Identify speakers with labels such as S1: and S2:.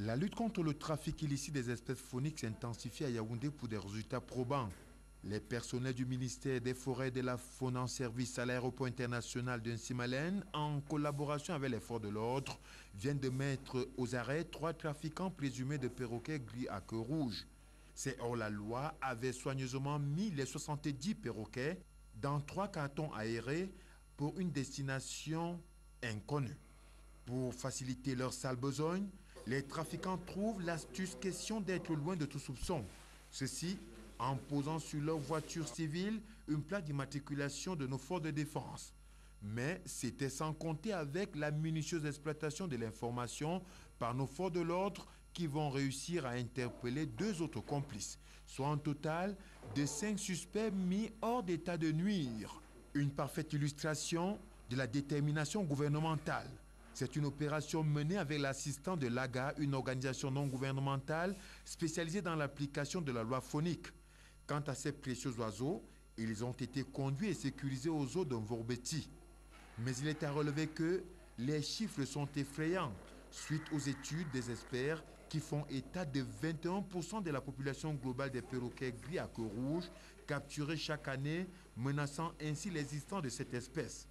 S1: La lutte contre le trafic illicite des espèces phoniques s'intensifie à Yaoundé pour des résultats probants. Les personnels du ministère des Forêts et de la Faune en service à l'aéroport international de en collaboration avec les forces de l'ordre, viennent de mettre aux arrêts trois trafiquants présumés de perroquets gris à queue rouge. Ces hors-la-loi avaient soigneusement mis les 70 perroquets dans trois cartons aérés pour une destination inconnue. Pour faciliter leur sale besogne, les trafiquants trouvent l'astuce question d'être loin de tout soupçon. Ceci en posant sur leur voiture civile une plaque d'immatriculation de nos forces de défense. Mais c'était sans compter avec la minutieuse exploitation de l'information par nos forces de l'ordre qui vont réussir à interpeller deux autres complices, soit un total de cinq suspects mis hors d'état de nuire. Une parfaite illustration de la détermination gouvernementale. C'est une opération menée avec l'assistance de l'AGA, une organisation non gouvernementale spécialisée dans l'application de la loi phonique. Quant à ces précieux oiseaux, ils ont été conduits et sécurisés aux eaux d'un Vorbeti. Mais il est à relever que les chiffres sont effrayants suite aux études des experts qui font état de 21% de la population globale des perroquets gris à queue rouge capturés chaque année, menaçant ainsi l'existence de cette espèce.